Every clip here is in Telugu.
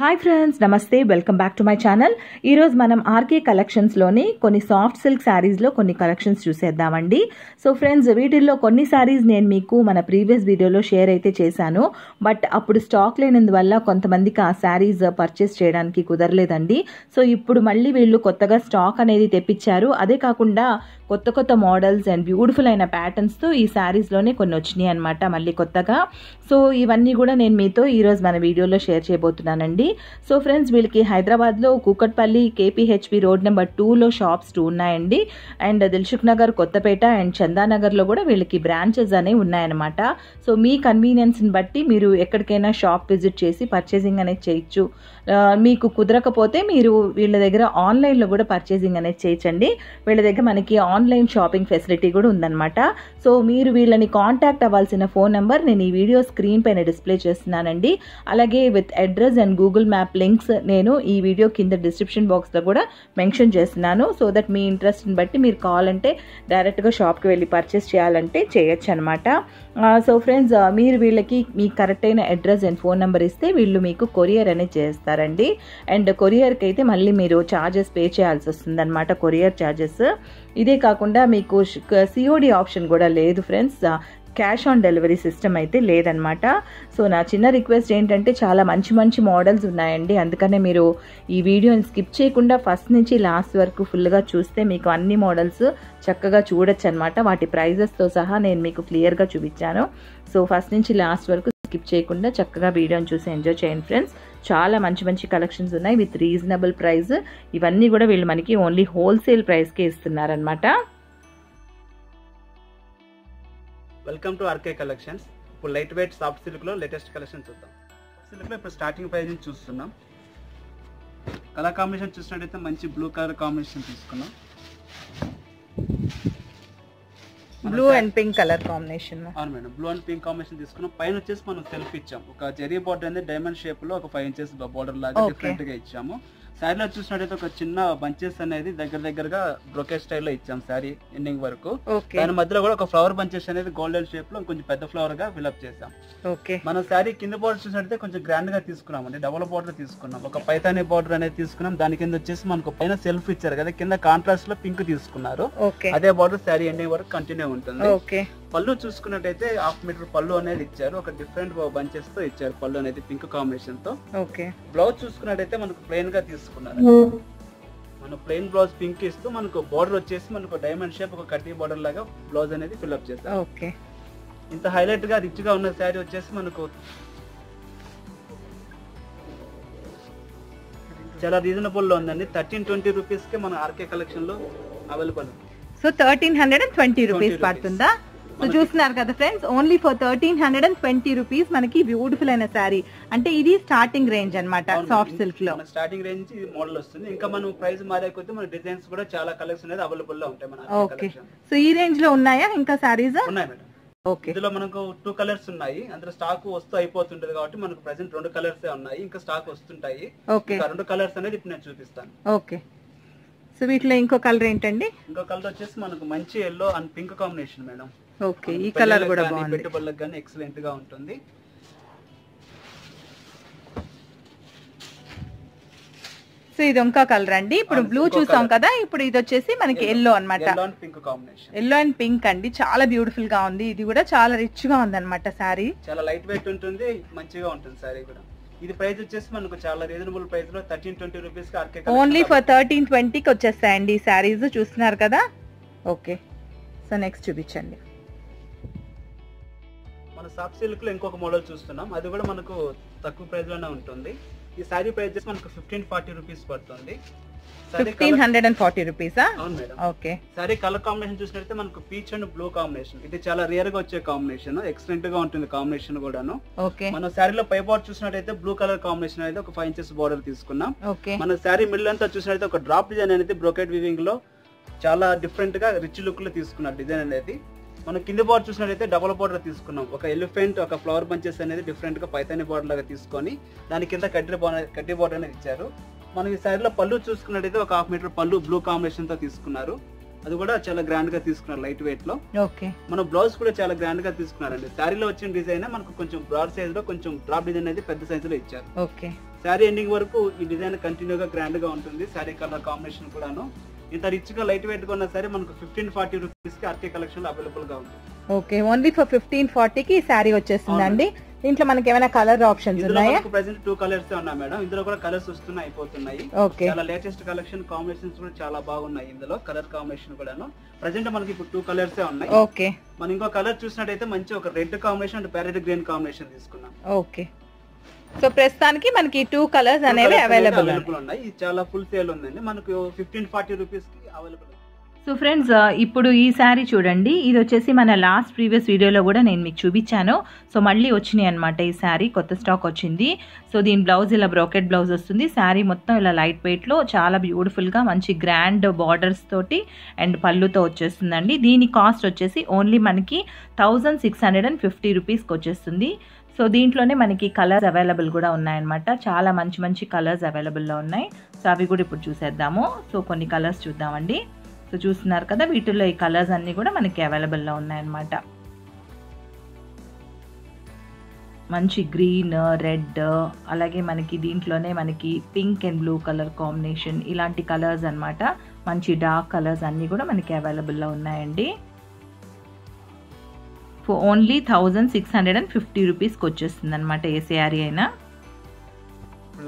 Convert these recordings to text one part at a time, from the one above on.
హాయ్ ఫ్రెండ్స్ నమస్తే welcome back to my channel ఈరోజు మనం ఆర్కే కలెక్షన్స్లోని కొన్ని సాఫ్ట్ సిల్క్ శారీస్లో కొన్ని కలెక్షన్స్ చూసేద్దామండి. సో ఫ్రెండ్స్ వీటిల్లో కొన్ని శారీస్ నేను మీకు మన ప్రీవియస్ వీడియోలో షేర్ అయితే చేశాను. బట్ అప్పుడు స్టాక్ లేనందువల్ల కొంతమందికి ఆ శారీస్ పర్చేస్ చేయడానికి కుదరలేదండి. సో ఇప్పుడు మళ్ళీ వీళ్ళు కొత్తగా స్టాక్ అనేది తెప్పించారు. అదే కాకుండా కొత్త కొత్త మోడల్స్ అండ్ బ్యూటిఫుల్ అయిన ప్యాటర్న్స్తో ఈ శారీస్లోనే కొన్ని వచ్చినాయి అనమాట మళ్ళీ కొత్తగా. సో ఇవన్నీ కూడా నేను మీతో ఈరోజు మన వీడియోలో షేర్ చేయబోతున్నానండి. సో ఫ్రెండ్స్ వీళ్ళకి హైదరాబాద్లో కూకట్పల్లి కేపీహెచ్పి రోడ్ నెంబర్ టూలో షాప్స్ టూ ఉన్నాయండి. And Dilsukhnagar Kothapet and చందానగర్లో కూడా వీళ్ళకి బ్రాంచెస్ అనేవి ఉన్నాయన్నమాట. సో మీ కన్వీనియన్స్ని బట్టి మీరు ఎక్కడికైనా షాప్ విజిట్ చేసి పర్చేసింగ్ అనేది చేయొచ్చు. మీకు కుదరకపోతే మీరు వీళ్ళ దగ్గర ఆన్లైన్లో కూడా పర్చేసింగ్ అనేది చేయొచ్చండి. వీళ్ళ దగ్గర మనకి ఆన్ ఆన్లైన్ షాపింగ్ ఫెసిలిటీ కూడా ఉందన్నమాట. సో మీరు వీళ్ళని కాంటాక్ట్ అవ్వాల్సిన ఫోన్ నెంబర్ నేను ఈ వీడియో స్క్రీన్ పైన డిస్ప్లే చేస్తున్నానండి. అలాగే with address and Google map links నేను ఈ వీడియో కింద డిస్క్రిప్షన్ బాక్స్లో కూడా మెన్షన్ చేస్తున్నాను. సో దట్ మీ ఇంట్రెస్ట్ని బట్టి మీరు కావాలంటే డైరెక్ట్గా షాప్కి వెళ్ళి పర్చేస్ చేయాలంటే చేయొచ్చు అనమాట సో ఫ్రెండ్స్ మీరు వీళ్ళకి మీ కరెక్ట్ అయిన అడ్రస్ అండ్ ఫోన్ నెంబర్ ఇస్తే వీళ్ళు మీకు కొరియర్ అనేది చేస్తారండి. అండ్ కొరియర్కి అయితే మళ్ళీ మీరు ఛార్జెస్ పే చేయాల్సి వస్తుందన్నమాట కొరియర్ ఛార్జెస్ ఇదే కాకుండా మీకు సిఓడి ఆప్షన్ కూడా లేదు friends cash on delivery system అయితే లేదనమాట సో నా చిన్న రిక్వెస్ట్ ఏంటంటే చాలా మంచి మంచి మోడల్స్ ఉన్నాయండి. అందుకనే మీరు ఈ వీడియోని స్కిప్ చేయకుండా ఫస్ట్ నుంచి లాస్ట్ వరకు ఫుల్గా చూస్తే మీకు అన్ని మోడల్స్ చక్కగా చూడొచ్చు అనమాట వాటి ప్రైజెస్తో సహా నేను మీకు క్లియర్గా చూపించాను. సో ఫస్ట్ నుంచి లాస్ట్ వరకు స్కిప్ చేయకుండా చక్కగా వీడియోని చూసి ఎంజాయ్ చేయండి ఫ్రెండ్స్. చాలా మంచి మంచి కలెక్షన్స్ ఉన్నాయి విత్ రీజనబుల్ ప్రైస్. ఇవన్నీ కూడా వీళ్ళు మనకి ఓన్లీ హోల్సేల్ ప్రైస్కే ఇస్తున్నారనమాట వెల్కమ్ టు ఆర్కే కలెక్షన్స్ ఇప్పుడు లైట్ వెయిట్ సాఫ్ట్ సిల్క్లో లేటెస్ట్ కలెక్షన్ చూద్దాం. సిల్క్లో ఇప్పుడు స్టార్టింగ్ ప్రైస్ నుంచి చూస్తున్నాం. కలర్ కాంబినేషన్ చూసినట్టయితే మంచి బ్లూ కలర్ కాంబినేషన్ తీసుకున్నాం. Blue and pink colour combination అవును madam blue and pink combination తీసుకున్నాం. పైన వచ్చేసి మనం సెల్ఫ్ ఇచ్చాం. ఒక జెరీ బార్డర్ అనేది డైమండ్ షేప్లో ఒక ఫైవ్ ఇంచెస్ బార్డర్ లాగా. డిఫరెంట్గా ఇచ్చాము. శారీలో చూసినట్టయితే ఒక చిన్న బంచెస్ అనేది దగ్గర దగ్గరగా బ్రొకెట్ స్టైల్లో ఇచ్చాం శారీ ఎండింగ్ వరకు. దాని మధ్యలో కూడా ఒక ఫ్లవర్ బంచెస్ అనేది గోల్డెన్ షేప్లో కొంచెం పెద్ద ఫ్లవర్గా ఫిల్అప్ చేసాం ఓకే మనం శారీ కింద బార్డర్ చూసినట్టే కొంచెం గ్రాండ్గా తీసుకున్నాం. అండి డబుల్ బార్డర్ తీసుకున్నాం. ఒక పైతాని బార్డర్ అనేది తీసుకున్నాం. దాని కింద వచ్చేసి మనకు పైన సెల్ఫ్ ఇచ్చారు కదా కింద కాంట్రాస్ట్లో పింక్ తీసుకున్నారు. అదే బార్డర్ శారీ ఎండింగ్ వరకు కంటిన్యూ ఉంటుంది. ఓకే పళ్ళు చూసుకున్నట్టయితే హాఫ్ మీటర్ పళ్ళు అనేది ఇచ్చారు. ఒక డిఫరెంట్ బంచెస్తో ఇచ్చారు పళ్ళు అనేది పింక్ కాంబినేషన్తో. ఓకే. బ్లౌజ్ చూసుకున్నట్టయితే మనకు ప్లెయిన్గా తీసుకున్నారు. మన ప్లెయిన్ బ్లౌజ్ పింక్ ఇస్తూ మనకు బార్డర్ వచ్చేసి మనకు డైమండ్ షేప్ ఒక కడ్డీ బార్డర్ లాగా బ్లౌజ్ అనేది ఫిల్అప్ చేస్తాం ఓకే. ఇంత హైలైట్గా రిచ్గా ఉన్న శారీ వచ్చేసి మనకు చాలా రీజనబుల్లో ఉందండి. థర్టీన్ ట్వంటీ రూపీస్కి మన ఆర్కే కలెక్షన్లో available so thirteen hundred and twenty 20 rupees. పడుతుందా? సో చూస్తున్నారు కదా friends only for thirteen hundred and twenty rupees మనకి బ్యూటిఫుల్ అయిన శారీ. అంటే ఇది స్టార్టింగ్ రేంజ్ అన్నమాట సాఫ్ట్ సిల్క్లో. స్టార్టింగ్ రేంజ్ మోడల్ వస్తుంది. ఇంకా మనం ప్రైస్ మారే కొద్దీ మన డిజైన్స్ కూడా చాలా కలెక్షన్ అనేది అవైలబుల్లో ఉంటాయి మన ఓకే సో ఈ రేంజ్లో ఉన్నాయా ఇంకా శారీస్ ఉన్నాయి మేడం. ఓకే ఇందులో మనకు టూ కలర్స్ ఉన్నాయి. అందులో స్టాక్ వస్తూ అయిపోతుంటది కాబట్టి మనకు ప్రెసెంట్ రెండు కలర్స్ ఉన్నాయి. ఇంకా స్టాక్ వస్తుంటాయి. ఓకే రెండు కలర్స్ అనేది ఇప్పుడు నేను చూపిస్తాను. ఓకే సో వీటిలో ఇంకో కలర్ ఏంటండి? ఇంకో కలర్ వచ్చేసి మనకు మంచి yellow and pink combination madam. Okay ఈ కలర్ కూడా బాగుంది. పెట్టుబడులకు కానీ ఎక్సలెంట్గా ఉంటుంది. సో ఇది ఇంకా కలర్ అండి. ఇప్పుడు బ్లూ చూసాం. కదా ఇప్పుడు ఇది వచ్చేసి మనకి ఎల్లో అన్నమాట. Yellow and pink and. చాలా బ్యూటిఫుల్గా ఉంది. ఇది కూడా చాలా రిచ్గా ఉంది అనమాట శారీ చాలా లైట్ వెయిట్ ఉంటుంది మంచిగా ఉంటుంది సారీ కూడా. ఇది ప్రైస్ వచ్చేసి మనకు చాలా రీజనబుల్ ప్రైస్లో thirteen twenty rupees only for thirteen ట్వంటీకి వచ్చేస్తాయండి ఈ శారీస్ చూస్తున్నారు కదా? ఓకే సో నెక్స్ట్ చూపించండి. సాఫ్ట్ సిల్క్లో ఇంకొక మోడల్ చూస్తున్నాం. అది కూడా మనకు తక్కువ ప్రైస్లోనే ఉంటుంది. ఈ సారీ ప్రైస్ మనకు ఫిఫ్టీన్ ఫార్టీ రూపీస్ పడుతుంది. ఫిఫ్టీన్ హండ్రెడ్ అండ్ ఫార్టీ రూపీసా అవును madam. Okay. Sari colour combination చూసినట్లయితే మనకు పీచ్ అండ్ బ్లూ కాంబినేషన్. ఇది చాలా రేర్గా వచ్చే కాంబినేషన్. ఎక్సలెంట్గా ఉంటుంది కాంబినేషన్ కూడాను. ఓకే. మన శారీలో పై బార్డర్ చూసినట్టయితే బ్లూ కలర్ కాంబినేషన్ అనేది ఒక ఫైవ్ ఇంచెస్ బార్డర్ తీసుకున్నాం. ఓకే. మన శారీ మిడిల్ అంతా చూసినట్టయితే ఒక డ్రాప్ డిజైన్ అనేది బ్రోకెట్ వివింగ్లో చాలా డిఫరెంట్గా రిచ్ లుక్లో తీసుకున్నారు డిజైన్ అనేది. మనం కింది బార్డర్ చూసినట్టయితే డబుల్ బార్డర్ తీసుకున్నాం. ఒక ఎలిఫెంట్ ఒక ఫ్లవర్ బంచెస్ అనేది డిఫరెంట్గా పైతాని బార్డర్ లాగా తీసుకొని దాని కింద కడ్డీ బార్డర్ కడ్డీ బార్డర్ అనేది ఇచ్చారు. మనం ఈ శారీలో పళ్ళు చూసుకున్నట్టయితే ఒక హాఫ్ మీటర్ పళ్ళు బ్లూ కాంబినేషన్తో తీసుకున్నారు. అది కూడా చాలా గ్రాండ్గా తీసుకున్నారు లైట్ వెయిట్లో. ఓకే. మన బ్లౌజ్ కూడా చాలా గ్రాండ్గా తీసుకున్నారండి. శారీలో వచ్చిన డిజైన్ మనకు కొంచెం బ్రాడ్ సైజ్లో కొంచెం డ్రాప్ డిజైన్ అనేది పెద్ద సైజ్లో ఇచ్చారు. ఓకే. శారీ ఎండింగ్ వరకు ఈ డిజైన్ కంటిన్యూగా గ్రాండ్గా ఉంటుంది. శారీ కలర్ కాంబినేషన్ కూడాను. ఇంత రిచ్గా లైట్ వెయిట్గా ఉన్నా సరే మనకు ఫిఫ్టీన్ ఫార్టీ రూపీస్కి ఆర్కే కలెక్షన్ అవైలబుల్గా ఉంది ఓకే ఓన్లీ ఫర్ ఫిఫ్టీన్ ఫార్టీకి ఈ శారీ వచ్చేస్తుందండి. దీంట్లో మనకి ఏమైనా కలర్ ఆప్షన్స్ ఉన్నాయా? ప్రెసెంట్ టూ కలర్స్ ఉన్నాయి మేడం. ఇందులో కూడా కలర్స్ వస్తున్నాయి అయిపోతున్నాయి. ఓకే. చాలా లేటెస్ట్ కలెక్షన్ కాంబినేషన్స్ కూడా చాలా బాగున్నాయి ఇందులో కలర్ కాంబినేషన్ కూడాను. ప్రజెంట్ మనకి ఇప్పుడు టూ కలర్స్ ఉన్నాయి. ఓకే. మనం ఇంకో కలర్ చూసినట్టయితే మంచి ఒక red combination and parrot green combination తీసుకున్నాం. ఓకే. సో ప్రస్తుతానికి మనకి టూ కలర్స్ అనేవి అవైలబుల్ ఉన్నాయి. ఇది చాలా ఫుల్ సేల్ ఉందండి. మనకు ఫిఫ్టీన్ ఫార్టీ రూపీస్కి అవైలబుల్ సో ఫ్రెండ్స్ ఇప్పుడు ఈ శారీ చూడండి. ఇది వచ్చేసి మన లాస్ట్ ప్రీవియస్ వీడియోలో కూడా నేను మీకు చూపించాను. సో మళ్ళీ వచ్చినాయి అనమాట ఈ శారీ కొత్త స్టాక్ వచ్చింది. సో దీని బ్లౌజ్ ఇలా బ్రోకెట్ బ్లౌజ్ వస్తుంది. శారీ మొత్తం ఇలా లైట్ వెయిట్లో చాలా బ్యూటిఫుల్గా మంచి గ్రాండ్ బార్డర్స్ తోటి అండ్ పళ్ళుతో వచ్చేస్తుందండి. దీని కాస్ట్ వచ్చేసి ఓన్లీ మనకి thousand six hundred and fifty రూపీస్కి వచ్చేస్తుంది. సో దీంట్లోనే మనకి కలర్స్ అవైలబుల్ కూడా ఉన్నాయన్నమాట. చాలా మంచి మంచి కలర్స్ అవైలబుల్లో ఉన్నాయి. సో అవి కూడా ఇప్పుడు చూసేద్దాము. సో కొన్ని కలర్స్ చూద్దామండి. సో చూస్తున్నారు కదా వీటిల్లో ఈ కలర్స్ అన్నీ కూడా మనకి అవైలబుల్లో ఉన్నాయన్నమాట. మంచి గ్రీన్ రెడ్ అలాగే మనకి దీంట్లోనే మనకి pink and blue colour combination ఇలాంటి కలర్స్ అనమాట మంచి డార్క్ కలర్స్ అన్నీ కూడా మనకి అవైలబుల్లో ఉన్నాయండి. Only thousand six hundred and fifty రూపీస్కి వచ్చేస్తుంది అనమాట ఏ శారీ అయినా.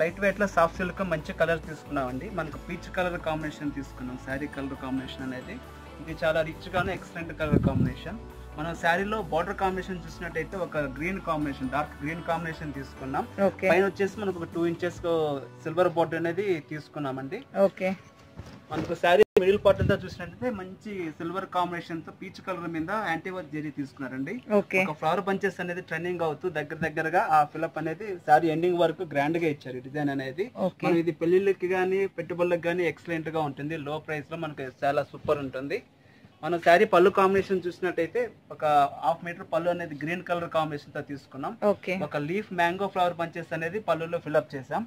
లైట్ వెయిట్లో సాఫ్ట్ సిల్క్ మంచి కలర్ తీసుకున్నామండి. మనకు పీచ్ కలర్ కాంబినేషన్ తీసుకున్నాం. శారీ కలర్ కాంబినేషన్ అనేది. ఇది చాలా రిచ్ గాను ఎక్సలెంట్ కలర్ కాంబినేషన్ మనం శారీలో బార్డర్ కాంబినేషన్ చూసినట్టయితే ఒక green combination dark green combination తీసుకున్నాం. ఓకే పైన వచ్చేసి మనకు ఒక టూ ఇంచెస్ సిల్వర్ బార్డర్ అనేది తీసుకున్నామండి. ఓకే మనకు శారీ మిడిల్ పార్ట్ అంతా చూసినట్టయితే మంచి సిల్వర్ కాంబినేషన్తో పీచ్ కలర్ మీద యాంటీవర్ జెరీ తీసుకున్నారండి. ఒక ఫ్లవర్ బంచెస్ అనేది ట్రెండింగ్ అవుతూ దగ్గర దగ్గరగా ఆ ఫిలప్ అనేది శారీ ఎండింగ్ వరకు గ్రాండ్గా ఇచ్చారు డిజైన్ అనేది. మనం ఇది పెళ్ళిళ్ళకి కానీ పెట్టుబడులకు కానీ ఎక్సలెంట్గా ఉంటుంది. లో ప్రైస్లో మనకి చాలా సూపర్ ఉంటుంది. మనం శారీ పళ్ళు కాంబినేషన్ చూసినట్టయితే ఒక హాఫ్ మీటర్ పళ్ళు అనేది గ్రీన్ కలర్ కాంబినేషన్తో తీసుకున్నాం. ఒక లీఫ్ మ్యాంగో ఫ్లవర్ బంచెస్ అనేది పళ్ళులో ఫిల్అప్ చేసాం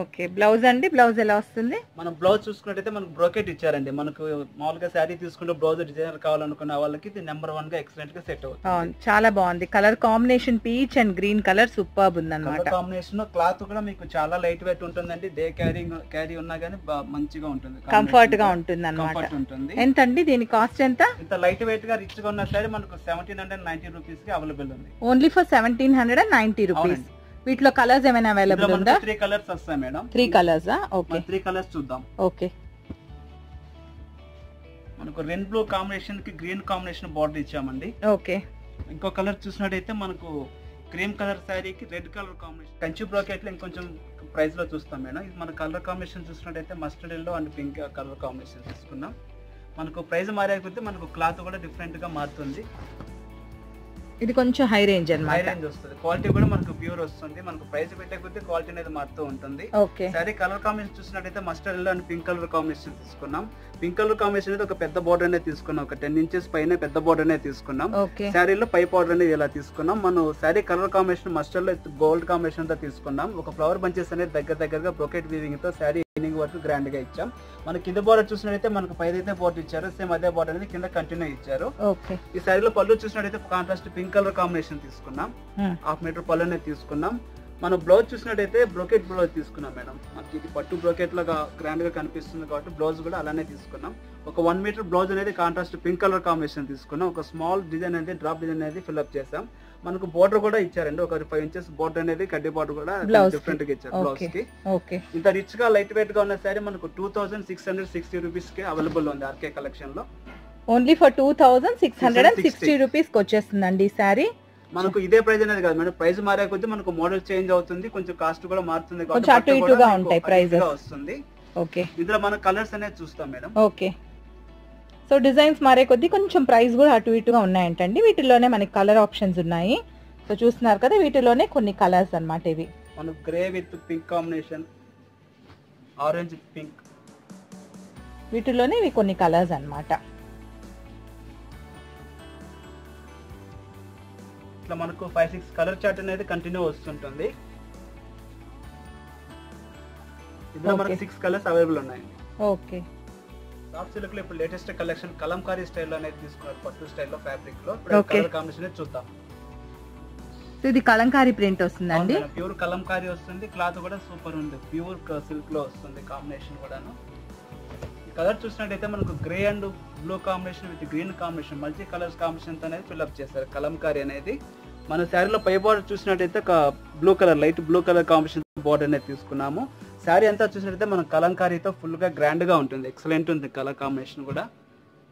ఓకే. బ్లౌజ్ అండి? బ్లౌజ్ ఎలా వస్తుంది? మనం బ్లౌజ్ చూసుకున్నట్టయితే మనకు బ్రోకెట్ ఇచ్చారండి. మనకు మామూలుగా శారీ తీసుకుంటే బ్లౌజ్ డిజైనర్ కావాలనుకున్న వాళ్ళకి ఇది నెంబర్ వన్గా ఎక్సలెంట్గా సెట్ అవుతుంది. అవును. చాలా బాగుంది. Colour combination peach and green colour super ఉందన్నమాట. కలర్ కాంబినేషన్ క్లాత్ కూడా మీకు చాలా లైట్ వెయిట్ ఉంటుందండి. డే క్యారింగ్ క్యారీ ఉన్నా గానీ మంచిగా ఉంటుంది కంఫర్ట్గా ఉంటుంది అనమాట కంఫర్ట్ ఉంటుంది. ఎంత అండి దీని కాస్ట్ ఎంత? ఇంత లైట్ వెయిట్గా రిచ్గా ఉన్న సరే మనకు సెవెంటీన్ హండ్రెడ్ నైన్టీ రూపీస్కి అవైలబుల్ ఉంది. Only for seventeen hundred and ninety rupees. వీటిలో కలర్స్ ఏమైనా అవైలబుల్ ఉందా? త్రీ కలర్స్ వస్తాయి madam. Three colours okay three colours చూద్దాం. ఓకే మనకు రెడ్ బ్లూ కాంబినేషన్కి గ్రీన్ కాంబినేషన్ బార్డర్ ఇచ్చామండి. ఓకే ఇంకో కలర్ చూసినట్టయితే మనకు క్రీమ్ కలర్ శారీకి రెడ్ కలర్ కాంబినేషన్ కంచి బ్రాకెట్లో ఇంకొంచెం ప్రైస్లో చూస్తాం మేడం. ఇది మన కలర్ కాంబినేషన్ చూసినట్టయితే mustard yellow and pink colour combination తీసుకున్నాం. మనకు ప్రైస్ మారేకపోతే మనకు క్లాత్ కూడా డిఫరెంట్గా మారుతుంది. ఇది కొంచెం హై రేంజ్ హై రేంజ్ వస్తుంది. క్వాలిటీ కూడా మనకు ప్యూర్ వస్తుంది. మనకు ప్రైస్ క్వాలిటీ అనేది మారుతూ ఉంటుంది. ఓకే సరే కలర్ కాంబినేషన్ చూసినట్టయితే mustard yellow and pink colour combination తీసుకున్నాం. పింక్ కలర్ కాంబినేషన్ అనేది ఒక పెద్ద బార్డర్ అనేది తీసుకున్నాం. ఒక టెన్ ఇంచెస్ పైన పెద్ద బార్డర్ అనేది తీసుకున్నాం. శారీలో పై పౌడర్ అనేది ఇలా తీసుకున్నాం. మనం శారీ కలర్ కాంబినేషన్ మస్టర్డ్లో గోల్డ్ కాంబినేషన్తో తీసుకున్నాం. ఒక ఫ్లవర్ బంచెస్ అనేది దగ్గర దగ్గరగా బ్రొకెట్ వీవింగ్తో శారీ వరకు గ్రాండ్గా ఇచ్చాం. మన కింద బార్డర్ చూసినట్టయితే మనకు పైదైతే బార్డర్ ఇచ్చారు సేమ్ అదే బార్డర్ అనేది కింద కంటిన్యూ ఇచ్చారు. ఈ శారీలో పళ్ళు చూసినట్టయితే కాంట్రాస్ట్ పింక్ కలర్ కాంబినేషన్ తీసుకున్నాం. హాఫ్ మీటర్ పళ్ళు అనేది తీసుకున్నాం. మనం బ్లౌజ్ చూసినట్టయితే బ్రోకెట్ బ్లౌజ్ తీసుకున్నాం మేడం. మనకి ఇది పట్టు బ్రోకెట్ లాగా గ్రాండ్గా కనిపిస్తుంది కాబట్టి బ్లౌజ్ కూడా అలానే తీసుకున్నాం. ఒక వన్ మీటర్ బ్లౌజ్ అనేది కాంట్రాస్ట్ పింక్ కలర్ కాంబినేషన్ తీసుకున్నాం. ఒక స్మాల్ డిజైన్ అనేది డ్రాప్ డిజైన్ అనేది ఫిల్అప్ చేసాం మనకు బోర్డర్ కూడా ఇచ్చారండి. ఒక ఫైవ్ ఇంచెస్ బోర్డర్ అనేది కడ్డీ బోర్డర్ కూడా. డిఫరెంట్గా ఇచ్చారు బ్లౌజ్. కి. ఓకే ఇంత రిచ్గా లైట్ వెయిట్గా ఉన్న సారీ మనకు two thousand six hundred sixty రూపీస్కి అవైలబుల్ ఉంది ఆర్కే కలెక్షన్లో. Only for two thousand six hundred and sixty రూపీస్కి వచ్చేస్తుందండి ఈ శారీ మనకు ఇదే ప్రైస్ అనేది కాదు మేడం. ప్రైస్ మారే కొద్దీ మనకు మోడల్ చేంజ్ అవుతుంది కొంచెం కాస్ట్ కూడా మారుతుంది కొంచెం అటు ఇటుగా ఉంటాయి. ఇటుగా వస్తుంది. ఓకే ఇందులో మన కలర్స్ అనేది చూస్తాం మేడం. ఓకే సో డిజైన్స్ మారే కొద్దీ కొంచెం ప్రైస్ కూడా అటు ఇటుగా ఉన్నాయంటండి. వీటిలోనే మనకి కలర్ ఆప్షన్స్ ఉన్నాయి. సో చూస్తున్నారు కదా వీటిలోనే కొన్ని కలర్స్ అన్నమాట ఇవి. మనకు grey with pink combination orange pink వీటిలోనే ఇవి కొన్ని కలర్స్ అన్నమాట. ఇట్లా మనకు ఫైవ్ సిక్స్ కలర్ చార్ట్ అనేది కంటిన్యూ వస్తుంటుంది. ఇందులో మనకు. సిక్స్ కలర్స్ అవైలబుల్ ఉన్నాయండి. ఓకే సాఫ్ట్ సిల్క్లో ఇప్పుడు లేటెస్ట్ కలెక్షన్ కలంకారీ స్టైల్లో అనేది తీసుకున్నారు పట్టు స్టైల్లో ఫ్యాబ్రిక్లో. Okay. కలర్ కాంబినేషన్ చూద్దాం. సో ఇది కలంకారీ ప్రింట్ వస్తుందండి? ప్యూర్ కలంకారీ వస్తుంది క్లాత్ కూడా సూపర్ ఉంది. ప్యూర్ సిల్క్లో వస్తుంది కాంబినేషన్ కూడాను. కలర్ చూసినట్టయితే మనకు grey and blue combination with green combination multi colours combination అనేది ఫిల్అప్ చేశారు కలంకారీ అనేది. మన శారీలో పై బార్డర్ చూసినట్టయితే ఒక blue colour light blue colour combination border అనేది తీసుకున్నాము. శారీ అంతా చూసినట్టయితే మన కలంకారీతో ఫుల్గా గ్రాండ్గా ఉంటుంది. ఎక్సలెంట్ ఉంది కలర్ కాంబినేషన్ కూడా.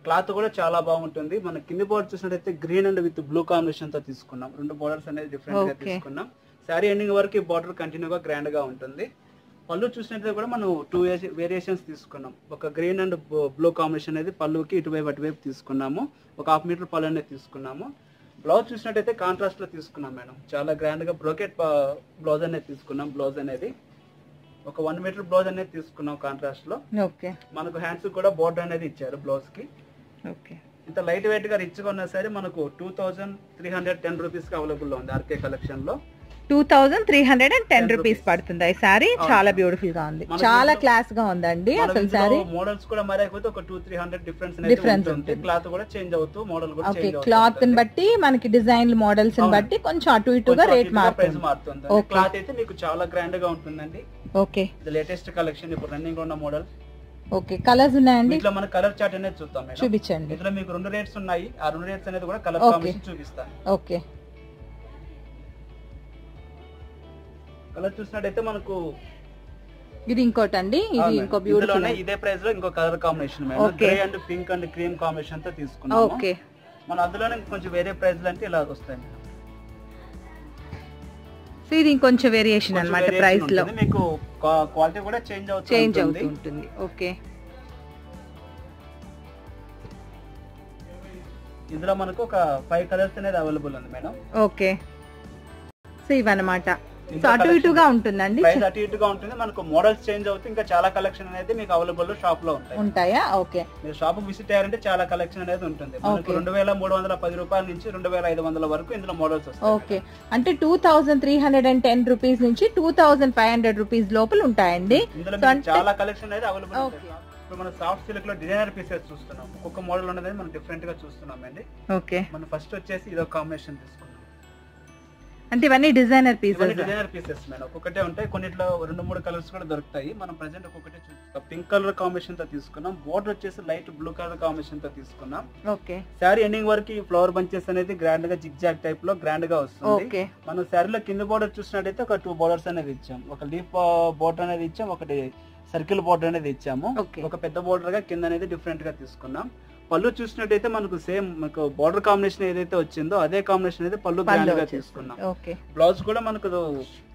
క్లాత్ కూడా చాలా బాగుంటుంది. మన కింది బోర్డర్ చూసినట్టయితే గ్రీన్ అండ్ విత్ బ్లూ కాంబినేషన్తో తీసుకున్నాం. రెండు బోర్డర్స్ అనేది డిఫరెంట్గా. తీసుకున్నాం. శారీ ఎండింగ్ వరకు ఈ బార్డర్ కంటిన్యూగా గ్రాండ్గా ఉంటుంది. పళ్ళు చూసినట్లయితే కూడా మనం టూ వేరియేషన్స్ తీసుకున్నాం. ఒక గ్రీన్ అండ్ బ్లూ కాంబినేషన్ అనేది పళ్ళుకి ఇటువైపు అటువైపు తీసుకున్నాము. ఒక హాఫ్ మీటర్ పళ్ళు అనేది తీసుకున్నాము. బ్లౌజ్ చూసినట్టయితే కాంట్రాస్ట్లో తీసుకున్నాం మేడం. చాలా గ్రాండ్గా బ్రోకెట్ బ్లౌజ్ అనేది తీసుకున్నాం బ్లౌజ్ అనేది. ఒక వన్ మీటర్ బ్లౌజ్ అనేది తీసుకున్నాం కాంట్రాస్ట్లో. ఓకే. మనకు హ్యాండ్స్ కూడా బోర్డర్ అనేది ఇచ్చారు బ్లౌజ్కి. ఓకే. ఇంత లైట్ వెయిట్గా రిచ్గా ఉన్నా సరే మనకు two thousand three hundred ten రూపీస్కి అవైలబుల్లో ఉంది ఆర్కే కలెక్షన్లో. Two thousand three hundred and ten 10 rupees. పడుతుంది. ఈ సారీ. చాలా బ్యూటిఫుల్గా ఉంది చాలా క్లాస్గా ఉందండి. అసలు సారీ మోడల్స్ కూడా మరైపోతే ఒక two three hundred difference Difference ఉంటుంది. క్లాత్ కూడా చేంజ్ అవుతూ మోడల్ కూడా ఓకే క్లాత్ని బట్టి మనకి డిజైన్ మోడల్స్ని. బట్టి కొంచెం అటు ఇటుగా రేట్ మారుతుంది. క్లాత్ అయితే మీకు చాలా గ్రాండ్గా ఉంటుందండి. ఓకే లేటెస్ట్ కలెక్షన్ ఇప్పుడు రన్నింగ్ ఉన్న మోడల్ ఓకే కలర్స్ ఉన్నాయండి? ఇట్లా మన కలర్ చార్ట్ అనేది చూద్దాం చూపించండి. ఇందులో మీకు రెండు రేట్స్ ఉన్నాయి. ఆ రెండు రేట్స్ అనేది కూడా కలర్. కాంబినేషన్ చూపిస్తాను. ఓకే కలర్ చూసినట్టయితే మనకు ఇది ఇంకోటి అండి ఇది ఇంకో. బ్యూటిఫుల్ ఇదే ప్రైస్లో ఇంకో colour combination madam. Grey and pink and cream కాంబినేషన్తో తీసుకున్నాము. ఓకే. మన అందులోనే కొంచెం వేరే ప్రైస్ అంటే ఇలా వస్తాయి సో ఇది ఇంకొంచెం వేరియేషన్ అన్నమాట ప్రైస్లో. మీకు క్వాలిటీ కూడా చేంజ్ అవుతుంది చేంజ్ అవుతూ ఉంటుంది. ఓకే. ఇందులో మనకు ఒక ఫైవ్ కలర్స్ అనేది అవైలబుల్ ఉంది మేడం. ఓకే. సో ఇవన్నమాట. అటు ఇటుగా ఉంటుందండి. ప్రైస్ అటు ఇటుగా ఉంటుంది. మనకు మోడల్స్ చేంజ్ అవుతుంది ఇంకా చాలా కలెక్షన్ అనేది మీకు అవైలబుల్ షాప్లో ఉంటాయి. ఉంటాయా? ఓకే. మీరు షాప్ విజిట్ అయ్యారంటే చాలా కలెక్షన్ అనేది ఉంటుంది. మనకు. రెండు వేల మూడు వందల పది రూపాయల నుంచి రెండు వేల ఐదు వందల వరకు ఇందులో మోడల్స్ వస్తాయి. ఓకే. అంటే two thousand three hundred and ten rupees నుంచి two thousand five hundred rupees లోపల ఉంటాయండి. ఇందులో చాలా కలెక్షన్ అనేది అవైలబుల్ Okay. ఇప్పుడు మనం సాఫ్ట్ సిల్క్లో డిజైనర్ పీసెస్ చూస్తున్నాం. ఒక్కొక్క మోడల్ ఉన్నది మనం డిఫరెంట్గా చూస్తున్నాం అండి. ఓకే. మనం ఫస్ట్ వచ్చేసి ఇదో కాంబినేషన్ తీసుకున్నాం అంటే ఇవన్నీ designer pieces designer pieces madam ఒక్కొక్కటే ఉంటాయి. కొన్నిట్లో రెండు మూడు కలర్స్ కూడా దొరుకుతాయి. మనం ప్రజెంట్ ఒక్కొక్కటే చూస్తాం పింక్ కలర్ కాంబినేషన్తో తీసుకున్నాం. బోర్డర్ వచ్చేసి లైట్ బ్లూ కలర్ కాంబినేషన్తో తీసుకున్నాం. ఓకే. శారీ ఎండింగ్ వరకు ఈ ఫ్లవర్ బంచెస్ అనేది గ్రాండ్గా జిగ్ జాగ్ టైప్లో గ్రాండ్గా వస్తుంది. ఓకే. మనం శారీలో కింద బోర్డర్ చూసినట్టయితే ఒక టూ బోర్డర్స్ అనేది ఇచ్చాం. ఒక లీఫ్ బోర్డర్ అనేది ఇచ్చాం. ఒకటి సర్కిల్ బోర్డర్ అనేది ఇచ్చాము. ఒక పెద్ద బోర్డర్గా కింద అనేది డిఫరెంట్గా తీసుకున్నాం. పళ్ళు చూసినట్టయితే మనకు సేమ్ మనకు బోర్డర్ కాంబినేషన్ ఏదైతే వచ్చిందో అదే కాంబినేషన్ అయితే పళ్ళు గ్రాండ్గా. తీసుకున్నాం. ఓకే. బ్లౌజ్ కూడా మనకు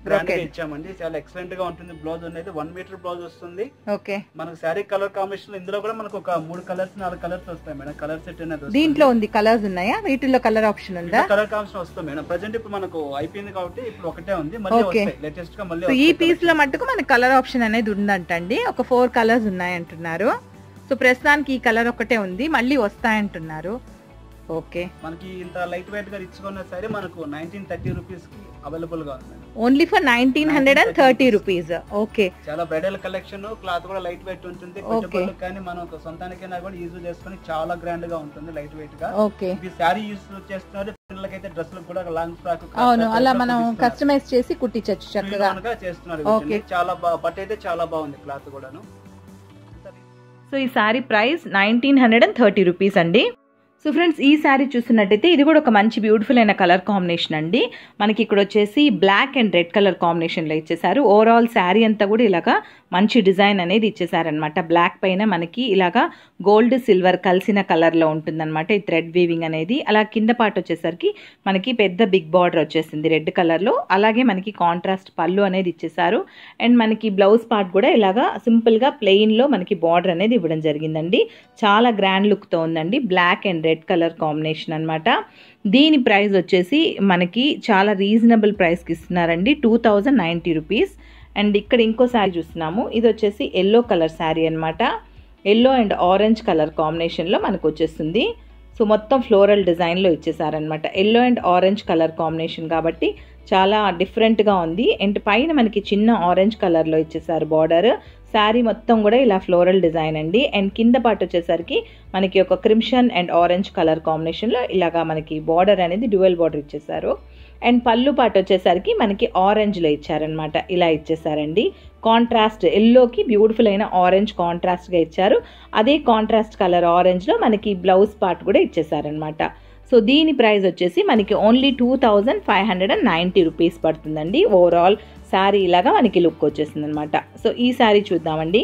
గ్రాండ్గా Brocade. ఇచ్చామండి. చాలా ఎక్సలెంట్గా ఉంటుంది. బ్లౌజ్ అనేది వన్ మీటర్ బ్లౌజ్ వస్తుంది. ఓకే. మనకు శారీ కలర్ కాంబినేషన్ ఇందులో కూడా మనకు ఒక మూడు కలర్స్ నాలుగు కలర్స్ వస్తాయి మేడం. కలర్ సెట్ అనేది వస్తుంది. దీంట్లో ఉంది కలర్స్ ఉన్నాయా? వీటిల్లో కలర్ ఆప్షన్ ఉందా? కలర్ కాంబినేషన్ వస్తాయి మేడం. ప్రజెంట్ ఇప్పుడు మనకు అయిపోయింది కాబట్టి ఇప్పుడు ఒకటే ఉంది. మళ్ళీ. వస్తాయి. లేటెస్ట్గా మళ్ళీ ఈ పీస్లో మట్టుకు మనకి కలర్ ఆప్షన్ అనేది ఉందంటండి. ఒక ఫోర్ కలర్స్ ఉన్నాయంటున్నారు. సో ప్రస్తుతానికి ఈ కలర్ ఒకటే ఉంది. మళ్ళీ వస్తాయంటున్నారు. ఓకే. మనకి ఇంత లైట్ వెయిట్గా రిచ్ ఉన్న సరే మనకు నైన్టీన్ థర్టీ రూపీస్కి అవైలబుల్గా ఉంది. Only for nineteen hundred and thirty rupees okay. చాలా బ్రైడల్ కలెక్షన్ క్లాత్ కూడా లైట్ వెయిట్ ఉంటుంది. పెట్టుబడులు కానీ మనం సొంతానికైనా కూడా యూజ్ చేసుకొని చాలా గ్రాండ్గా ఉంటుంది లైట్ వెయిట్గా. ఓకే. ఇది శారీ యూజ్ చేస్తున్నారు పిల్లలకైతే డ్రెస్సులు కూడా లాంగ్ ఫ్రాక్ అవును. అలా మనం కస్టమైజ్ చేసి కుట్టించచ్చు చక్కగా. చేస్తున్నారు. చాలా బట్ అయితే చాలా బాగుంది క్లాత్ కూడాను. సో ఈ sari price nineteen hundred and thirty rupees అండి. సో ఫ్రెండ్స్ ఈ శారీ చూస్తున్నట్టయితే ఇది కూడా ఒక మంచి బ్యూటిఫుల్ అయిన కలర్ కాంబినేషన్ అండి. మనకి ఇక్కడ వచ్చేసి బ్లాక్ అండ్ రెడ్ కలర్ కాంబినేషన్లో ఇచ్చేసారు ఓవరాల్ శారీ అంతా కూడా ఇలాగా మంచి డిజైన్ అనేది ఇచ్చేసారనమాట బ్లాక్ పైన మనకి ఇలాగా గోల్డ్ సిల్వర్ కలిసిన కలర్లో ఉంటుందన్నమాట. ఈ థ్రెడ్ వీవింగ్ అనేది. అలా కింద పార్ట్ వచ్చేసరికి మనకి పెద్ద బిగ్ బార్డర్ వచ్చేసింది రెడ్ కలర్లో అలాగే మనకి కాంట్రాస్ట్ పళ్ళు అనేది ఇచ్చేసారు అండ్ మనకి బ్లౌజ్ పార్ట్ కూడా ఇలాగా సింపుల్గా ప్లెయిన్లో మనకి బార్డర్ అనేది ఇవ్వడం జరిగిందండి. చాలా గ్రాండ్ లుక్తో ఉందండి. Black and red colour combination అనమాట దీని ప్రైస్ వచ్చేసి మనకి చాలా రీజనబుల్ ప్రైస్కి ఇస్తున్నారండి. Two thousand ninety rupees. And ఇక్కడ ఇంకో శారీ చూస్తున్నాము. ఇది వచ్చేసి ఎల్లో కలర్ శారీ అనమాట ఎల్లో అండ్ ఆరెంజ్ కలర్ కాంబినేషన్లో మనకు వచ్చేస్తుంది. సో మొత్తం ఫ్లోరల్ డిజైన్లో ఇచ్చేసారనమాట yellow and orange colour combination కాబట్టి చాలా డిఫరెంట్గా ఉంది. అండ్ పైన మనకి చిన్న ఆరెంజ్ కలర్లో ఇచ్చేసారు బార్డర్. శారీ మొత్తం కూడా ఇలా ఫ్లోరల్ డిజైన్ అండి. అండ్ కింద పాటు వచ్చేసరికి మనకి ఒక క్రిమ్షన్ అండ్ ఆరెంజ్ కలర్ కాంబినేషన్లో ఇలాగా మనకి బార్డర్ అనేది డ్యూయల్ బార్డర్ ఇచ్చేసారు. అండ్ పళ్ళు పాట వచ్చేసరికి మనకి ఆరెంజ్లో ఇచ్చారనమాట ఇలా ఇచ్చేసారండి. కాంట్రాస్ట్ ఎల్లోకి బ్యూటిఫుల్ అయిన ఆరెంజ్ కాంట్రాస్ట్గా ఇచ్చారు. అదే కాంట్రాస్ట్ కలర్ ఆరెంజ్లో మనకి బ్లౌజ్ పార్ట్ కూడా ఇచ్చేసారనమాట సో దీని ప్రైస్ వచ్చేసి మనకి only two thousand five hundred and ninety rupees పడుతుందండి. ఓవరాల్ శారీ ఇలాగా మనకి లుక్ వచ్చేసింది అనమాట సో ఈ శారీ చూద్దామండి.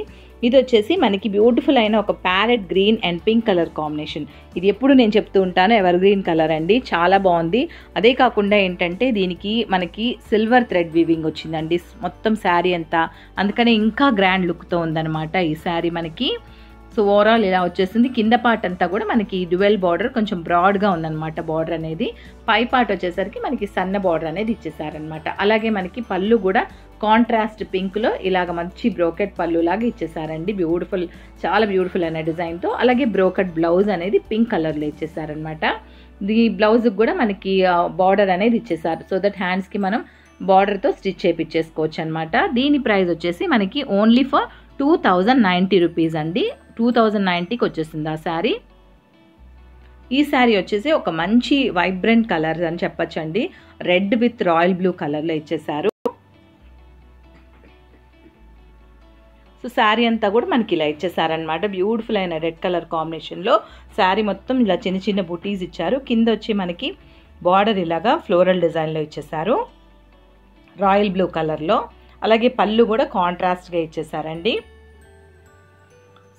ఇది వచ్చేసి మనకి బ్యూటిఫుల్ అయిన ఒక parrot green and pink colour combination. ఇది ఎప్పుడు నేను చెప్తూ ఉంటాను ఎవర్ గ్రీన్ కలర్ అండి. చాలా బాగుంది. అదే కాకుండా ఏంటంటే దీనికి మనకి సిల్వర్ థ్రెడ్ వీవింగ్ వచ్చిందండి. మొత్తం శారీ అంతా. అందుకనే ఇంకా గ్రాండ్ లుక్తో ఉందన్నమాట ఈ శారీ మనకి. సో ఓవరాల్ ఇలా వచ్చేసింది. కింద పార్ట్ అంతా కూడా మనకి డ్యువెల్ బార్డర్ కొంచెం బ్రాడ్గా ఉందన్నమాట బార్డర్ అనేది. పై పార్ట్ వచ్చేసరికి మనకి సన్న బార్డర్ అనేది ఇచ్చేసారనమాట అలాగే మనకి పళ్ళు కూడా కాంట్రాస్ట్ పింక్లో ఇలాగ మంచి బ్రోకెట్ పళ్ళు లాగా ఇచ్చేసారండి. బ్యూటిఫుల్ చాలా బ్యూటిఫుల్ అనే డిజైన్తో అలాగే బ్రోకెట్ బ్లౌజ్ అనేది పింక్ కలర్లో ఇచ్చేసారనమాట ఈ బ్లౌజ్కి కూడా మనకి బార్డర్ అనేది ఇచ్చేసారు. సో దట్ హ్యాండ్స్కి మనం బార్డర్తో స్టిచ్ చేయించేసుకోవచ్చు అనమాట దీని ప్రైస్ వచ్చేసి మనకి only for two thousand ninety rupees అండి. టూ థౌజండ్ నైంటీకి వచ్చేసింది ఆ శారీ. ఈ శారీ వచ్చేసి ఒక మంచి వైబ్రెంట్ కలర్ అని చెప్పచ్చండి. రెడ్ విత్ రాయల్ బ్లూ కలర్లో ఇచ్చేసారు సో శారీ అంతా కూడా మనకి ఇలా ఇచ్చేసారనమాట బ్యూటిఫుల్ అయిన రెడ్ కలర్ కాంబినేషన్లో శారీ మొత్తం ఇలా చిన్న చిన్న బుటీస్ ఇచ్చారు. కింద వచ్చి మనకి బార్డర్ ఇలాగా ఫ్లోరల్ డిజైన్లో ఇచ్చేసారు రాయల్ బ్లూ కలర్లో. అలాగే పళ్ళు కూడా కాంట్రాస్ట్గా ఇచ్చేసారండి.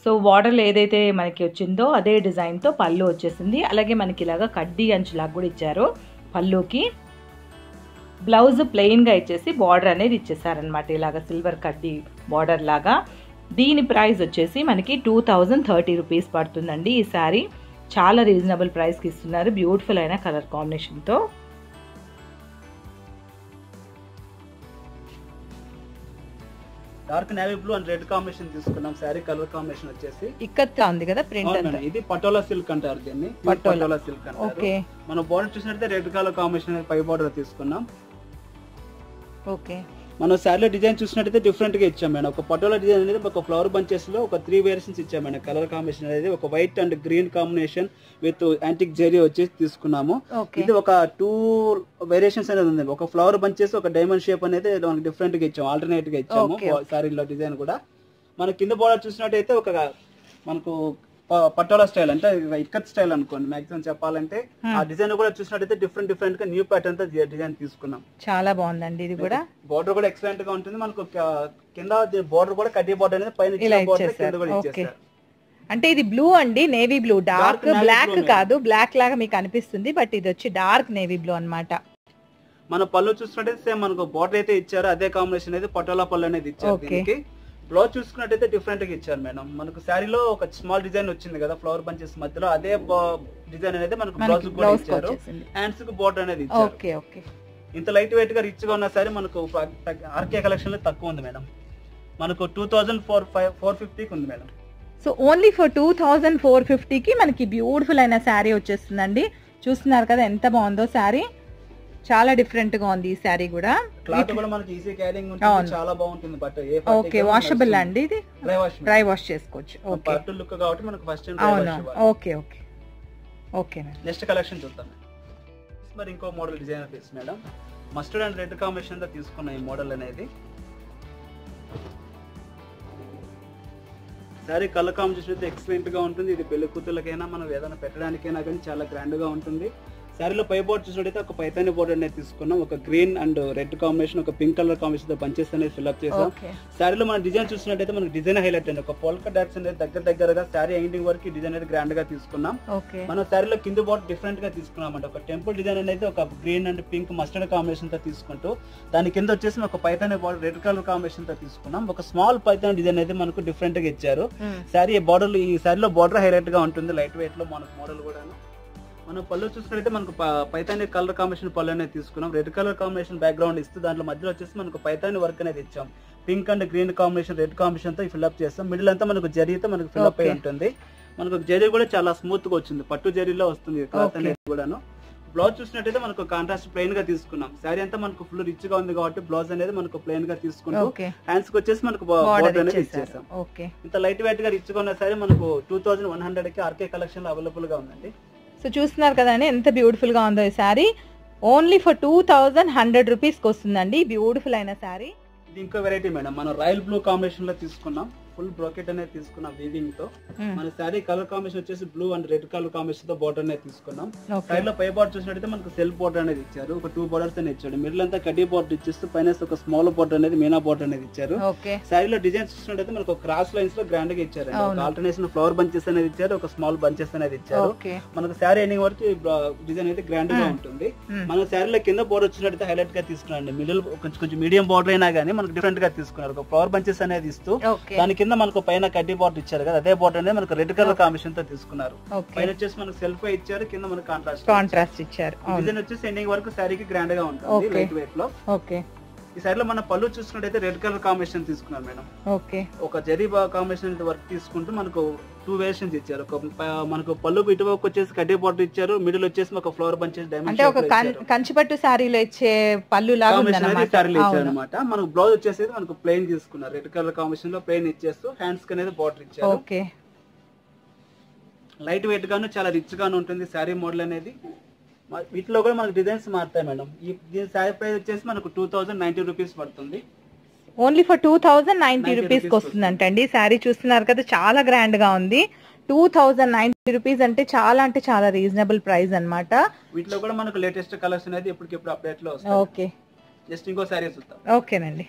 సో బార్డర్లో ఏదైతే మనకి వచ్చిందో అదే డిజైన్తో పళ్ళు వచ్చేసింది. అలాగే మనకి ఇలాగా కడ్డీ అంచులాగా కూడా ఇచ్చారు పళ్ళుకి. బ్లౌజ్ ప్లెయిన్గా ఇచ్చేసి బార్డర్ అనేది ఇచ్చేసారనమాట ఇలాగ సిల్వర్ కడ్డీ బార్డర్ లాగా. దీని ప్రైస్ వచ్చేసి మనకి టూ థౌజండ్ థర్టీ రూపీస్ పడుతుందండి ఈ శారీ చాలా రీజనబుల్ ప్రైస్కి ఇస్తున్నారు. బ్యూటిఫుల్ అయిన కలర్ కాంబినేషన్తో dark navy blue and red combination తీసుకున్నాం. శారీ కలర్ కాంబినేషన్ వచ్చేసి. ఇక్కత్తా ఉంది కదా ప్రింట్ ఇది పటోలా సిల్క్ అంటారు దీన్ని. పటోలా. Silk okay. మన బార్డర్ చూసినట్టే రెడ్ కలర్ కాంబినేషన్ పై బార్డర్ తీసుకున్నాం. ఓకే. మనం శారీలో డిజైన్ చూసినట్టయితే డిఫరెంట్గా ఇచ్చాం మేడం. ఒక పటోలా డిజైన్ అనేది ఒక ఫ్లవర్ బంచెస్లో ఒక త్రీ వేరియేషన్స్ ఇచ్చాం మేడం. కలర్ కాంబినేషన్ అనేది ఒక white and green combination with antique zari వచ్చేసి తీసుకున్నాము. ఇది ఒక టూ వేరియేషన్స్ అనేది ఉంది. ఒక ఫ్లవర్ బంచెస్ ఒక డైమండ్ షేప్ అనేది మనకి డిఫరెంట్గా ఇచ్చాము. ఆల్టర్నేట్గా ఇచ్చాము. శారీలో డిజైన్ కూడా. మన కింద బోర్డర్ చూసినట్టయితే ఒక మనకు పటోలా స్టైల్ అంటే ఇక్కత్ స్టైల్ అనుకోండి. మాక్సిమం చెప్పాలంటే ఆ డిజైన్ కూడా చూసినట్టయితే డిఫరెంట్ డిఫరెంట్గా న్యూ ప్యాటర్న్తో డిజైన్ తీసుకున్నాం. చాలా బాగుందండి ఇది కూడా. బోర్డర్ కూడా ఎక్సలెంట్గా ఉంటుంది. మనకు కింద బోర్డర్ కూడా కడ్డీ బోర్డర్ అనేది పైన. కింద కూడా. ఇచ్చేసారు. అంటే ఇది బ్లూ అండి నేవీ బ్లూ డార్క్ బ్లాక్ కాదు బ్లాక్ లాగా మీకు అనిపిస్తుంది బట్ ఇది వచ్చి డార్క్ నేవీ బ్లూ అన్నమాట. మన పళ్ళు చూసుకున్నట్టయితే సేమ్ మనకు బోర్డర్ అయితే ఇచ్చారో. అదే కాంబినేషన్ అయితే పటోలా పళ్ళు అనేది ఇచ్చారు. దీనికి. బ్లౌజ్ చూసుకున్నట్టయితే డిఫరెంట్గా ఇచ్చారు మేడం. మనకు శారీలో ఒక స్మాల్ డిజైన్ వచ్చింది కదా ఫ్లవర్ బంచెస్ మధ్యలో అదే డిజైన్ అనేది మనకు బ్లౌజ్ కూడా ఇచ్చారు. హ్యాండ్స్కు బోర్డర్ అనేది ఇచ్చారు. Okay okay. ఇంత లైట్ వెయిట్గా రిచ్గా ఉన్న సారీ మనకు ఆర్కే కలెక్షన్లో తక్కువ ఉంది మేడం. మనకు two thousand four five four ఫిఫ్టీకి ఉంది madam. So only for two thousand four ఫిఫ్టీకి మనకి బ్యూటిఫుల్ అయిన శారీ వచ్చేస్తుందండి. చూస్తున్నారు కదా ఎంత బాగుందో శారీ. చాలా డిఫరెంట్గా ఉంది ఈ శారీ కూడా. ఓకే వాషబుల్ అండి ఇది? డ్రై వాష్ డ్రై వాష్ చేసుకోవచ్చు. ఓకే పట్టు లుక్ కాబట్టి మనకు ఫస్ట్ టైం అవును? Okay okay okay next collection చూద్దాం. మరి ఇంకో model design piece madam mustard and red కాంబినేషన్తో తీసుకున్న ఈ మోడల్ అనేది. సారీ కలర్ కాంబినేషన్ అయితే ఎక్సలెంట్గా ఉంటుంది. ఇది పెళ్ళి కూతుర్లకైనా మనం ఏదైనా పెట్టడానికైనా కానీ చాలా గ్రాండ్గా ఉంటుంది. శారీలో పై బోర్డ్ చూసినట్టయితే ఒక పైతాని బోర్డ్ అనేది తీసుకున్నాం. ఒక గ్రీన్ అండ్ రెడ్ కాంబినేషన్ ఒక పింక్ కలర్ కాంబినేషన్తో పంచెస్ అనేది ఫిల్అప్ చేసాం శారీలో మన డిజైన్ చూసినట్టయితే మనకి డిజైన్ హైలైట్ అండి. ఒక పోల్కా డాట్స్ అనేది దగ్గర దగ్గరగా శారీ ఎండింగ్ వరకు డిజైన్ అనేది గ్రాండ్గా తీసుకున్నాం. మనం శారీలో కింద బాట్ డిఫరెంట్గా తీసుకున్నామంట ఒక టెంపుల్ డిజైన్ అనేది ఒక గ్రీన్ అండ్ పింక్ మస్టర్డ్ కాంబినేషన్తో తీసుకుంటూ దాని కింద వచ్చేసి ఒక పైతాన్ బార్డర్ రెడ్ కలర్ కాంబినేషన్తో తీసుకున్నాం. ఒక స్మాల్ పైతాన్ డిజైన్ అయితే మనకు డిఫరెంట్గా ఇచ్చారు. శారీ బార్డర్ ఈ శారీలో బార్డర్ హైలైట్గా ఉంటుంది. లైట్ వెయిట్లో మనకు మోడల్ కూడా మనం పళ్ళు చూసుకుంటే మనకు పైతాని కలర్ కాంబినేషన్ పళ్ళు అనేది తీసుకున్నాం. రెడ్ కలర్ కాంబినేషన్ బ్యాక్గ్రౌండ్ ఇస్తూ దాంట్లో మధ్యలో వచ్చేసి మనకు పైతాని వర్క్ అనేది ఇచ్చాం. Pink and green combination red కాంబినేషన్తో ఫిల్అప్ చేస్తాం. మిడిల్ అంతా మనకు జరీతో మనకు ఫిల్అప్ అయి. ఉంటుంది. మనకు జరీ కూడా చాలా స్మూత్గా వచ్చింది. పట్టు జరీలో వస్తుంది క్లాత్. అనేది కూడాను. బ్లౌజ్ చూసినట్టయితే మనకు కాంట్రాస్ట్ ప్లెయిన్గా తీసుకున్నాం. శారీ అంతా మనకు ఫుల్ రిచ్గా ఉంది కాబట్టి బ్లౌజ్ అనేది మనకు ప్లెయిన్గా తీసుకుంటూ ఓకే హ్యాండ్స్కి వచ్చేసి మనకు బార్డర్ అనేది ఇచ్చేసాం. ఇంత లైట్ వెయిట్గా రిచ్గా ఉన్న సారీ మనకు టూ థౌసండ్ వన్ హండ్రెడ్కి ఆర్కే కలెక్షన్ అవైలబుల్గా ఉందండి. సో చూస్తున్నారు కదండి ఎంత బ్యూటిఫుల్గా ఉందో ఈ sari. Only for two thousand hundred రూపీస్కి వస్తుందండి బ్యూటిఫుల్ అయిన శారీ. ఇది ఇంకో వెరైటీ మేడం మనం రాయల్ బ్లూ కాంబినేషన్లో తీసుకున్నాం. ఫుల్ బ్రోకెట్ అనేది తీసుకున్నాం వీవింగ్తో మన శారీ కలర్ కాంబినేషన్ వచ్చేసి బ్లూ అండ్ రెడ్ కలర్ కాంబినేషన్తో బోర్డర్ అనేది తీసుకున్నాం. సైడ్లో పై బార్డర్ చూసినట్టయితే మనకు సెల్ఫ్ బోర్డర్ అనేది ఇచ్చారు. ఒక టూ బోర్డర్స్ అనేది ఇచ్చాడు. మిడిల్ అంతా కడ్డీ బోర్డర్ ఇచ్చేస్తూ పైన ఒక స్మాల్ బోర్డర్ అనేది మీనా బోర్డర్ అనేది ఇచ్చారు. శారీ లో డిజైన్ చూసినట్టయితే మనకు క్రాస్ లైన్స్లో గ్రాండ్గా ఇచ్చారు. ఆల్టర్నేషన్ ఫ్లవర్ బంచెస్ అనేది ఇచ్చారు. ఒక స్మాల్ బంచెస్ అనేది ఇచ్చారు. మనకు శారీ ఎండింగ్ వరకు డిజైన్ అయితే గ్రాండ్గా ఉంటుంది. మన శారీలో కింద బోర్డర్ వచ్చినట్టయితే హైలైట్గా తీసుకున్నాండి మిడిల్ కొంచెం కొంచెం మీడియం బోర్డర్ అయినా కానీ మనకు డిఫరెంట్గా తీసుకున్నారు. ఒక ఫ్లవర్ బంచెస్ అనేది ఇస్తూ ఓకే దాని కింద మనకు పైన కడ్డీ బోర్డర్ ఇచ్చారు కదా అదే బోర్డర్ అనేది మనకు రెడ్ కలర్ కాంబినేషన్తో తీసుకున్నారు. పైన వచ్చేసి మనకు సెల్ఫ్ ఇచ్చారు కింద మనకు కాంట్రాస్ట్ కాంట్రాస్ట్ ఇచ్చారు. డిజైన్ వచ్చేసి ఎండింగ్ వరకు శారీకి గ్రాండ్గా ఉంటుంది. లైట్ వెయిట్లో. ఓకే. ఈ సైడ్లో మన పళ్ళు చూసుకున్నట్టయితే రెడ్ కలర్ కాంబినేషన్ తీసుకున్నారు మేడం. ఓకే. ఒక జరీ కాంబినేషన్ వర్క్ తీసుకుంటూ మనకు టూ వేరియేషన్స్ ఇచ్చారు. ఒక మనకు పళ్ళుకు ఇటువైపు వచ్చేసి కడ్డీ బార్డర్ ఇచ్చారు. మిడిల్ వచ్చేసి ఒక ఫ్లవర్ బంచెస్ అంటే ఒక కంచిపట్టు శారీలో ఇచ్చే పళ్ళు లాగా సారీలు ఇచ్చారు అనమాట మనకు బ్లౌజ్ వచ్చేసి మనకు ప్లెయిన్ తీసుకున్నారు. రెడ్ కలర్ కాంబినేషన్లో ప్లెయిన్ ఇచ్చేస్తూ హ్యాండ్స్కి అనేది బార్డర్ ఇచ్చారు. ఓకే. లైట్ వెయిట్ గాను చాలా రిచ్ గాను ఉంటుంది శారీ మోడల్ అనేది. వీటిలో కూడా మనకు డిజైన్స్ మారుతాయి మేడం. ఈ దీని శారీ ప్రైస్ వచ్చేసి మనకు టూ థౌసండ్ నైన్టీ రూపీస్ పడుతుంది. Only for two thousand ninety 90 రూపీస్కి వస్తుందంటండి. శారీ చూస్తున్నారు కదా చాలా గ్రాండ్గా ఉంది. టూ థౌజండ్ నైన్టీ రూపీస్ అంటే చాలా అంటే చాలా రీజనబుల్ ప్రైస్ అన్నమాట. వీటిలో కూడా మనకు లేటెస్ట్ కలర్స్ అనేది ఎప్పటికెప్పుడు అప్డేట్లో ఓకే. జస్ట్ ఇంకో శారీ చూద్దాం. ఓకేనండి.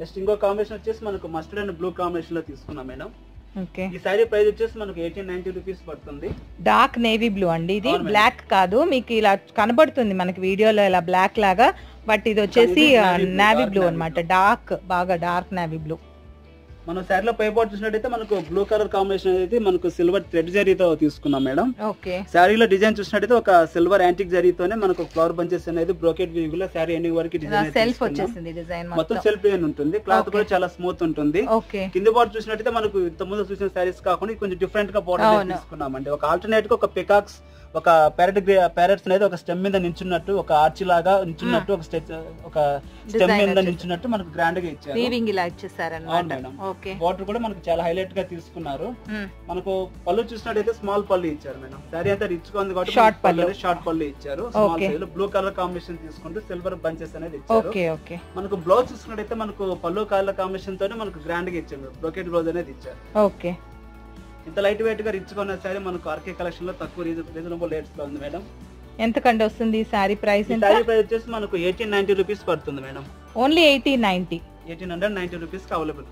జస్ట్ ఇంకో కాంబినేషన్ వచ్చేసి మనకు మస్టర్డ్ అండ్ బ్లూ కాంబినేషన్లో తీసుకున్నాం మేడం. ఈ ప్రైస్ వచ్చేసి మనకు ఎయిటీన్ నైన్టీ రూపీస్ పడుతుంది. డార్క్ నేవీ బ్లూ అండి. ఇది. బ్లాక్ కాదు. మీకు ఇలా కనబడుతుంది మనకి వీడియోలో ఇలా బ్లాక్ లాగా. బట్ ఇది వచ్చేసి నావీ బ్లూ అన్నమాట. డార్క్ బాగా డార్క్ నావీ బ్లూ. మనం శారీలో పై బాట్ చూసినట్టయితే మనకు బ్లూ కలర్ కాంబినేషన్ అనేది మనకు సిల్వర్ థ్రెడ్ జరీతో తీసుకున్నాం మేడం. ఓకే. శారీలో డిజైన్ చూసినట్టయితే ఒక సిల్వర్ యాంటిక్ జరీతోనే మనకు ఫ్లవర్ బంచెస్ అనేది బ్రోకెట్ వీవ్లో శారీ ఎండింగ్ వరకు డిజైన్ సెల్ఫ్ వచ్చేసింది డిజైన్ మొత్తం సెల్ఫ్ డిజైన్ ఉంటుంది. క్లాత్. కూడా చాలా స్మూత్ ఉంటుంది. ఓకే. కింద బార్డర్ చూసినట్టయితే మనకు ఇంత ముందు చూసిన శారీస్ కాకుండా కొంచెం డిఫరెంట్గా బార్డర్. తీసుకున్నామండి. ఒక ఆల్టర్నేట్గా ఒక పికాక్స్ ఒక ప్యారెట్ ప్యారెట్స్ అనేది ఒక స్టెమ్ మీద నించున్నట్టు ఒక ఆర్చి లాగా నించున్నట్టు ఒక స్టెచ్ ఒక స్టెమ్ మీద. నించున్నట్టు మనకు గ్రాండ్గా ఇచ్చారు. బార్డర్ కూడా మనకు చాలా హైలైట్గా తీసుకున్నారు. మనకు పళ్ళు చూసినట్టయితే స్మాల్ పళ్ళు ఇచ్చారు మేడం. శారీ అంతా రిచ్గా ఉంది కాబట్టి పళ్ళు. షార్ట్ పళ్ళు ఇచ్చారు. Small. Size blue colour combination తీసుకుంటూ సిల్వర్ బంచెస్ అనేది ఇచ్చారు. మనకు బ్లౌజ్ చూసుకున్నట్టయితే మనకు పళ్ళు కలర్ కాంబినేషన్ తోనే మనకు గ్రాండ్గా ఇచ్చారు. బ్రోకెట్ బ్లౌజ్ అనేది ఇచ్చారు. ఓకే ఇంత లైట్ వెయిట్గా రిచ్గా ఉన్న శారీ మనకు ఆర్కే కలెక్షన్లో తక్కువ రీజనబుల్ రేట్స్లో ఉంది మేడం ఎంతకండి వస్తుంది ఈ శారీ ప్రైస్ శారీ ప్రైస్ వచ్చేసి మనకు ఎయిటీన్ నైన్టీ రూపీస్ పడుతుంది madam only eighty ninety eighteen hundred ninety rupees available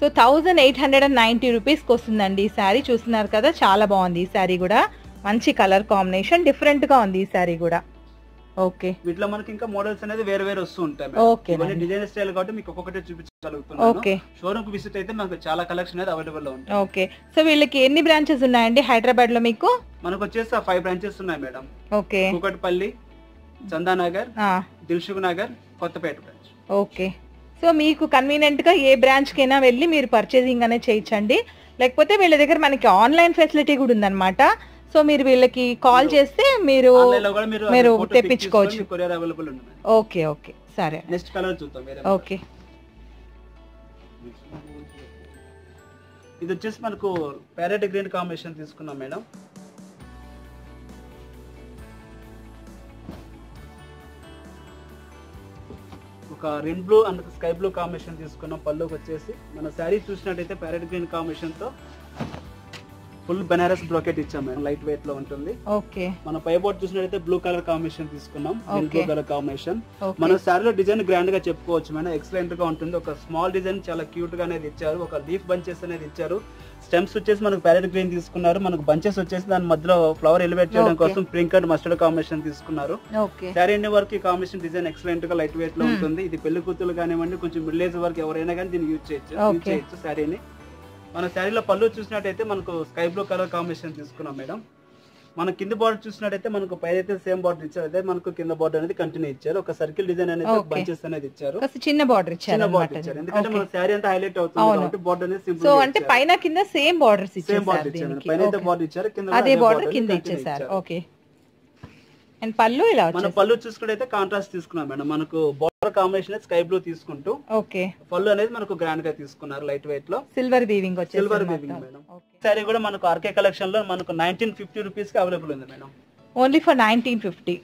so thousand eight hundred and ninety రూపీస్కి వస్తుందండి ఈ శారీ చూస్తున్నారు కదా చాలా బాగుంది ఈ శారీ కూడా. మంచి కలర్ కాంబినేషన్ డిఫరెంట్గా ఉంది ఈ శారీ కూడా. ఓకే. వీటిలో మనకి ఇంకా మోడల్స్ అనేది వేరే వేరే వస్తూ ఉంటాయి నండి. డిజైన్ స్టైల్ కాబట్టి మీకు ఒక్కొక్కటి చూపించగలుగుతున్నాను. ఓకే. షోరూమ్కు విజిట్ అయితే మనకు చాలా కలెక్షన్ అనేది అవైలబుల్లో ఉంటుంది ఓకే. సో వీళ్ళకి ఎన్ని బ్రాంచెస్ ఉన్నాయండి హైదరాబాద్లో మీకు? మనకు వచ్చేసి ఫైవ్ బ్రాంచెస్ ఉన్నాయి madam. Okay. Kukatpally Chandanagar Dilsukhnagar Kothapet branch okay. So మీకు కన్వీనియంట్గా ఏ బ్రాంచ్ కైనా వెళ్ళి మీరు పర్చేసింగ్ అనేది చేయించండి. లేకపోతే వీళ్ళ దగ్గర మనకి ఆన్లైన్ ఫెసిలిటీ కూడా ఉందన్నమాట. సో మీరు వీళ్ళకి కాల్ చేస్తే మీరు మీరు తెప్పించుకోవచ్చు. Okay okay. సరే. నెక్స్ట్ కలర్ చూద్దాం ఓకే. ఇది వచ్చేసి మనకు ప్యారెట్ గ్రీన్ కాంబినేషన్ తీసుకున్నాం మేడం. ఒక red blue and sky blue combination తీసుకున్నాం. పళ్ళుకి వచ్చేసి. మన శారీ చూసినట్టయితే ప్యారెట్ గ్రీన్ కాంబినేషన్తో ఫుల్ బెనారస్ బ్రోకెట్ ఇచ్చాం మేడం లైట్ వెయిట్లో ఉంటుంది. ఓకే. మన పై బోర్డ్ చూసినట్టయితే బ్లూ కలర్ కాంబినేషన్ తీసుకున్నాం. Blue colour combination. మన శారీలో డిజైన్ గ్రాండ్గా చెప్పుకోవచ్చు మేడం ఎక్సలెంట్గా ఉంటుంది. ఒక స్మాల్ డిజైన్ చాలా క్యూట్గా అనేది ఇచ్చారు. ఒక లీఫ్ బంచెస్ అనేది ఇచ్చారు. స్టెమ్స్ వచ్చేసి మనకు ప్యారెట్ గ్రీన్ తీసుకున్నారు. మనకు బంచెస్ వచ్చేసి దాని మధ్యలో ఫ్లవర్ ఎలివేట్ చేయడం. కోసం పింక్ అండ్ మస్టర్డ్ కాంబినేషన్ తీసుకున్నారు శారీ అన్ని వరకు ఈ కాంబినేషన్ డిజైన్ ఎక్సలెంట్గా లైట్ వెయిట్లో Hmm. ఉంటుంది. ఇది పెళ్ళి కూతురు కానివ్వండి కొంచెం మిడిల్ ఏజ్ వరకు ఎవరైనా కానీ దీన్ని యూజ్ చేయొచ్చు. యూజ్. చేయొచ్చు శారీని మన శారీలో పళ్ళు చూసినట్టయితే మనకు స్కై బ్లూ కలర్ కాంబినేషన్ తీసుకున్నాం మేడం. మన కింద బార్డర్ చూసినట్టయితే మనకు పైన అయితే సేమ్ బార్డర్ ఇచ్చారు. అదే మనకు కింద బార్డర్ అనేది కంటిన్యూ ఇచ్చారు. ఒక సర్కిల్ డిజైన్ అనేది. బంచెస్ అనేది ఇచ్చారు. చిన్న బార్డర్ ఇచ్చారు చిన్న బార్డర్ ఇచ్చారు. ఎందుకంటే. మన శారీ అంతా హైలైట్ అవుతుంది. కాబట్టి బార్డర్ అనేది సింపుల్ సో అంటే పైన కింద సేమ్ బార్డర్స్ సేమ్ బార్డర్ ఇచ్చారు. పైన అయితే. బార్డర్ ఇచ్చారు కింద అదే బార్డర్ కింద ఇచ్చేసారు. ఓకే అండ్ పళ్ళు ఇలా మన పళ్ళు చూసుకుంటే అయితే కాంట్రాస్ట్ తీసుకున్నాం మేడం. మనకు బార్డర్ కాంబినేషన్ స్కై బ్లూ తీసుకుంటూ ఓకే పళ్ళు అనేది మనకు గ్రాండ్గా తీసుకున్నారు లైట్ వెయిట్లో. సిల్వర్ వీవింగ్ వచ్చేసి సిల్వర్. Weaving madam. సారీ కూడా మనకు ఆర్కే కలెక్షన్లో మనకు నైన్టీన్ ఫిఫ్టీ రూపీస్కి అవైలబుల్ ఉంది madam. Only for nineteen fifty